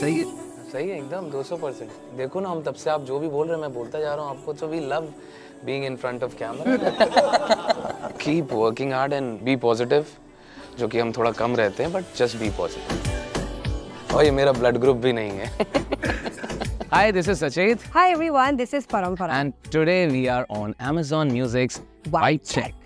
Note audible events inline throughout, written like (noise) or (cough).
सही है। सही है एकदम 200 परसेंट। देखो ना हम तब से आप जो भी बोल रहे हैं मैं बोलता जा रहा हूँ आपको तो we love being in front of camera keep working hard and be positive जो कि हम थोड़ा कम रहते हैं बट जस्ट बी पॉजिटिव और ये मेरा ब्लड ग्रुप भी नहीं है। (laughs) Hi, this is Sachit, Hi everyone, this is Parampara. and today we are on Amazon Music's White White Check. I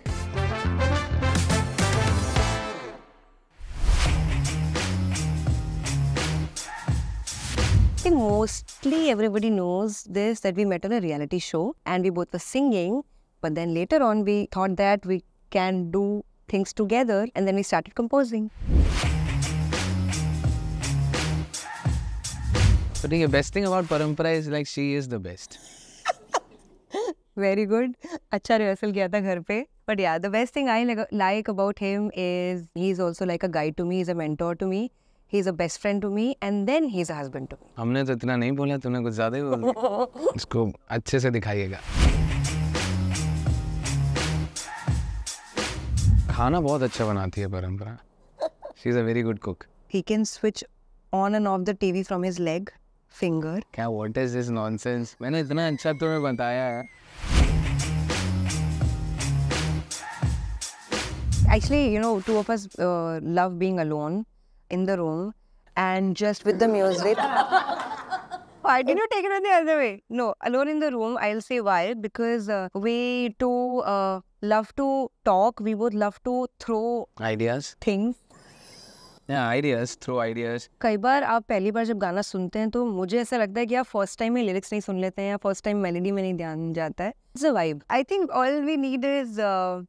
think mostly everybody knows this that we met on a reality show and we both were singing, but then later on we thought that we can do things together and then we started composing. So the best thing about Parampara is like she is the best. (laughs) Very good. अच्छा rehearsal किया था घर पे. But yeah, the best thing I like, like about him is he's also like a guide to me, he's a mentor to me, He's a best friend to me, and then he's a husband to me. हमने तो इतना नहीं बोला तूने कुछ ज़्यादा ही बोल। इसको अच्छे से दिखाइएगा खाना बहुत अच्छा बनाती है Parampara she is a very good cook He can switch on and off the TV from his leg, finger. क्या व्हाट इज़ दिस नॉनसेंस मैंने इतना अच्छा तुम्हें बताया है Actually, you know, two of us uh, love being alone in the room and just with the music. Why did you take it on the other way? No, alone in the room, I'll say why. Because uh, we two uh, love to talk, we both love to throw ideas things. या ideas throw ideas कई बार आप पहली बार जब गाना सुनते हैं तो मुझे ऐसा लगता है कि आप फ़र्स्ट टाइम में लिरिक्स नहीं सुन लेते हैं या फ़र्स्ट टाइम मेलोडी में नहीं ध्यान जाता है it's a vibe I think all we need is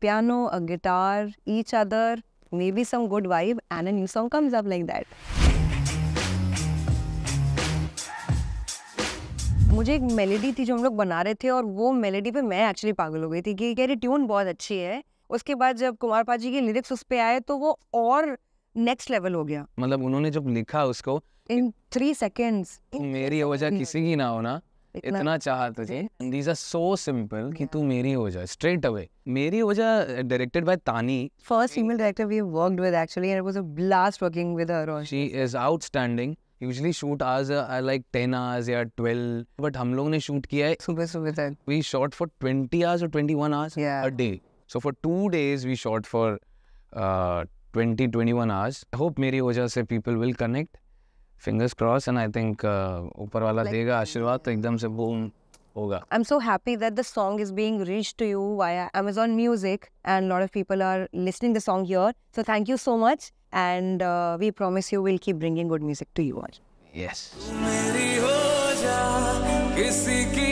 piano a guitar each other be some good vibe and a new song comes up like that मुझे एक मेलोडी थी जो हम लोग बना रहे थे और वो मेलेडी पे मैं एक्चुअली पागल हो गई थी कि कह रही ट्यून बहुत अच्छी है। उसके बाद जब कुमार पाजी के लिरिक्स उस पे आए तो वो और नेक्स्ट लेवल हो गया। मतलब उन्होंने जब लिखा उसको इन थ्री seconds. मेरी वजह किसी की ना होना इतना- इतना चाह तुझे दीज आर सो सिंपल कि तू मेरी हो जा स्ट्रेट अवे मेरी वजह directed by Tani First female director we worked with actually, and it was a blast working with her. on- she is outstanding usually shoot hours are like 10 hours या 12 but हम लोग ने shoot किया है सुबह सुबह तक shot for 20 hours or 21 hours Yeah. a day. So for two days we shot for uh, 20, 21 hours. I hope मेरी वजह से people will connect. Fingers crossed and I think uh, ऊपर वाला Like- देगा आशीर्वाद तो एकदम से boom होगा. I'm so happy that the song is being reached to you via Amazon Music, and lot of people are listening the song here. So thank you so much, and uh, we promise you we'll keep bringing good music to you all. Yes. मेरी हो जा किसी की